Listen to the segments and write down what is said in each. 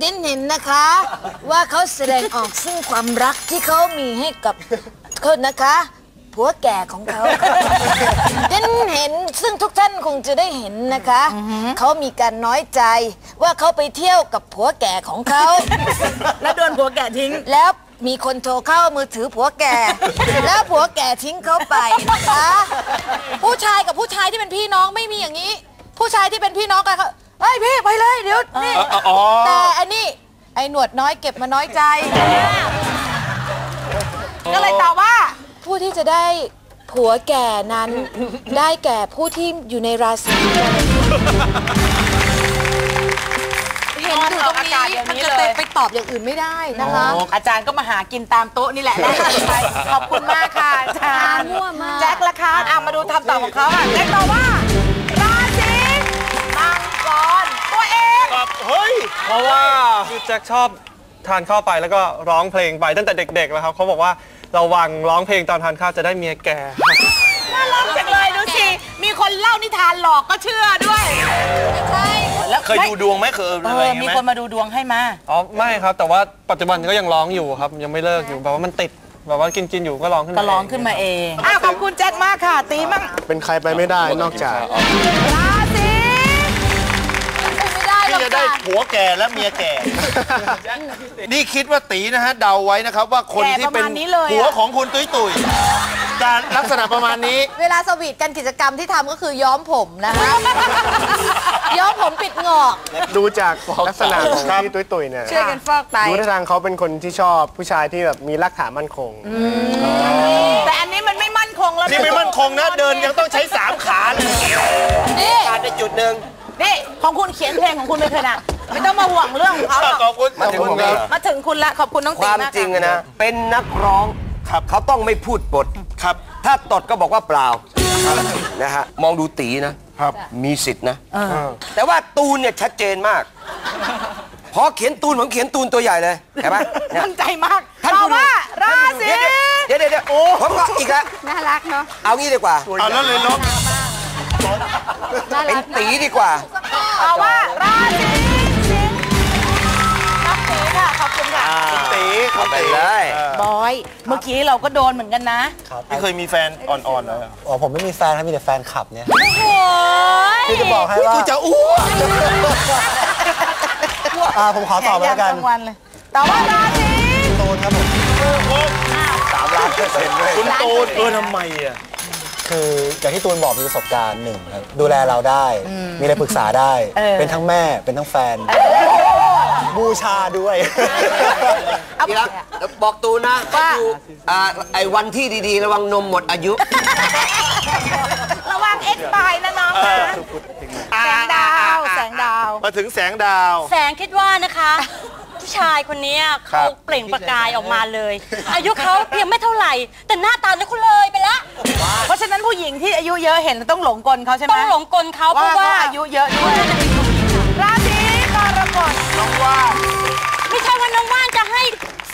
เด่นเห็นนะคะ ว่าเขาแสดงออกซึ่งความรักที่เขามีให้กับคนนะคะผัวแก่ของเขาเด่นเห็นซึ่งทุกท่านคงจะได้เห็นนะคะ เขามีการน้อยใจว่าเขาไปเที่ยวกับผัวแก่ของเขา แล้วโดนผัวแก่ทิ้ง แล้วมีคนโทรเข้ามือถือผัวแก่ แล้วผัวแก่ทิ้งเขาไปนะคะ ผู้ชายกับผู้ชายที่เป็นพี่น้องไม่มีอย่างนี้ ผู้ชายที่เป็นพี่น้องกันเขา เฮ้ยพี่ไปเลยเดี๋ยวนี่แต่อันนี้ไอ้หนวดน้อยเก็บมาน้อยใจ ก็เลยตอบว่า ผู้ที่จะได้ผัวแก่นั้น ได้แก่ผู้ที่อยู่ในราศีกันเห็นอยู่ตรงอากาศอนี้ย่างมันนี้จะเลยไปตอบอย่างอื่นไม่ได้นะคะ อาจารย์ก็มาหากินตามโต๊ะนี่แหละแล้วไปขอบคุณมากค่ะอาจารย์มั่วมากแจ็คละคะอะมาดูคำตอบของเขาอะแจ็คตอบว่ารา ฮ้ย เพราะว่าพี่แจ็คชอบทานข้าวไปแล้วก็ร้องเพลงไปตั้งแต่เด็กๆแล้วครับเขาบอกว่าระวังร้องเพลงตอนทานข้าวจะได้เมียแก่น่ารักจังเลยดูสิมีคนเล่านิทานหลอกก็เชื่อด้วยใช่แล้วเคยดูดวงไหมเคยเออะไรออย่างมีเงี้ยคนไหมมาดูดวงให้มาอ๋อไม่ครับ แต่ว่าปัจจุบันก็ยังร้องอยู่ครับ ยังไม่เลิกอยู่แบบว่ามันติดแบบว่ากินกินๆอยู่ก็ร้องขึ้นมาก็ร้องขึ้นมาเองอ้าวขอบคุณแจ็คมากค่ะตีมั่งเป็นใครไปไม่ได้นอกจาก ผัวแก่และเมียแก่ นี่คิดว่าตีนะฮะเดาไว้นะครับ ว่าคนที่เป็นผัวของคุณตุ้ยตุ้ยจะลักษณะประมาณนี้ เวลาสวีทกันกิจกรรมที่ทำก็คือย้อมผมนะคะย้อมผมปิดงอกดูจากลักษณะของพี่ตุ้ยตุ้ยเนี่ยช่วยกันฟอกไตดูท่าทางเขาเป็นคนที่ชอบผู้ชายที่แบบมีรากฐานมั่นคงแต่อันนี้มันไม่มั่นคงแล้วที่ไม่มั่นคงนะเดินยังต้องใช้สามขาเลยนี่ขาดในจุดหนึ่ง นี่ของคุณเขียนเพลงของคุณไปเถอะนะไม่ต้องมาห่วงเรื่องของเขาหรอกขอบคุณขอบคุณครับมาถึงคุณละขอบคุณน้องคติ๋วามมากจริงค่ะอะนะ เป็นนักร้องครับเขาต้องไม่พูดปดครับ ถ้าตดก็บอกว่าเปล่านะฮะมองดูตีนะครับ มีสิทธินะ แต่ว่าตูนเนี่ยชัดเจนมาก พอเขียนตูนผมเขียนตูนตัวใหญ่เลยเห็นไหมเนี่ย ตั้งใจมากท่านตอบผู้ดูว่าราศีเดี๋ยวเดี๋ยวเดี๋ยวผมก็อีกแล้วน่ารักเนาะเอางี้ดีกว่า เอาแล้วเลยล็ อกเป็นตีดีกว่าตอบว่าราศีสิงห์น้องตีค่ะขอบคุณค่ะตีเขาไปตีเลย บอย เมื่อกี้เราก็โดนเหมือนกันนะที่เคยมีแฟนอ่อนๆเลยอ๋อผมไม่มีแฟนครับมีแต่แฟนคลับเนี่ยโอ้ยคือจะบอกให้ว่ากูจะอ้วกอ่าผมขอตอบไปแล้วกันกลางวันเลยตอบว่าราศีตูนครับผมสามล้านเปอร์เซ็นต์เลยคุณตูนเออทำไมอะ คืออย่างที่ตูนบอกมีประสบการณ์หนึ่งครับดูแลเราได้ มีอะไรปรึกษาได้ เป็นทั้งแม่เป็นทั้งแฟน บูชาด้วยทีละบอกตูนนะว่าอ่าไอ้วันที่ดีๆ ระวังนมหมดอายุ ระวังเอ็กซ์ไนะน้องนะแสงดาวแสงดาว มาถึงแสงดาว แสงคิดว่านะคะผู้ชายคนนี้เขาเปล่งประกายออกมาเลย อายุเขาเพียงไม่เท่าไหร่ แต่หน้าตาเนี่ยเขาเลยไปละเพราะ ฉะนั้นผู้หญิงที่อายุเยอะเห็นต้องหลงกลเขาใช่ไหมต้องหลงกลเขาเพว่าราะเขาว่าอายุเยอะด้วยราศีกรกฎไม่ใช่ว่าน้องว่านจะให้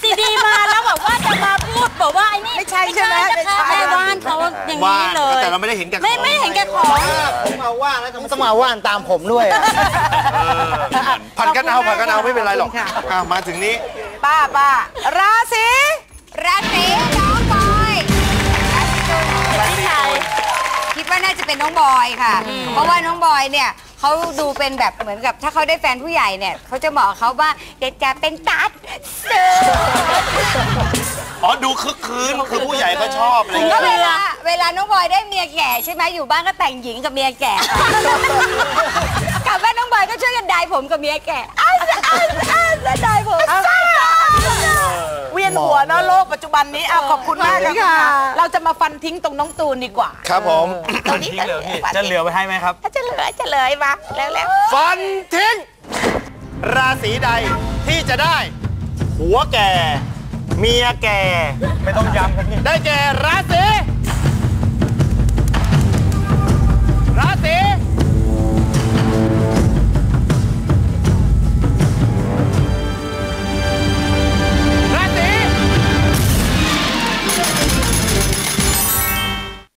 ซีดีมาแล้วแบบว่าจะมาพูดบอกว่าไอ้นี่ไม่ใช่ใช่ไหมนะคะแม่ว่านเขาอย่างว่านี้เลยแต่เราไม่ได้เห็นแกันไม่ไม่เห็นแก่ของต้องมาว่านตามผมด้วยอะผัดกันเอาผัดกันเอาไม่เป็นไรหรอกอะมาถึงนี้ป้าป้าราศีราศี บอยค่ะ เพราะว่าน้องบอยเนี่ยเขาดูเป็นแบบเหมือนกับ ถ้าเขาได้แฟนผู้ใหญ่เนี่ยเขาจะบอกเขาว่าเด็กจะเป็นตัดเสืออ๋อดูคึกคืนคือผู้ใหญ่เขาชอบอะไรอย่างก็เงี้ยเวลาเวลาน้องบอยได้เมียแก่ใช่ไหมอยู่บ้านก็แต่งหญิงกับเมียแก่กลับบ้านน้องบอยก็ช่วยกันไดายผมกับเมียแก่อ้าวอ้าวอ้าวไดายผม จจุบันนี้อะขอบคุณมากค่ะ เราจะมาฟันทิ้งตรงน้องตูนดีกว่า ครับผมตรงนี้จะเหลือจะเหลือไว้ให้ไหมครับจะเหลือจะเหลือมาแล้วแล้วฟันทิ้ง ราศีใดที่จะได้ หัวแก่ เมียแก่ไม่ต้องย้ำครับพี่ได้แก่ราศี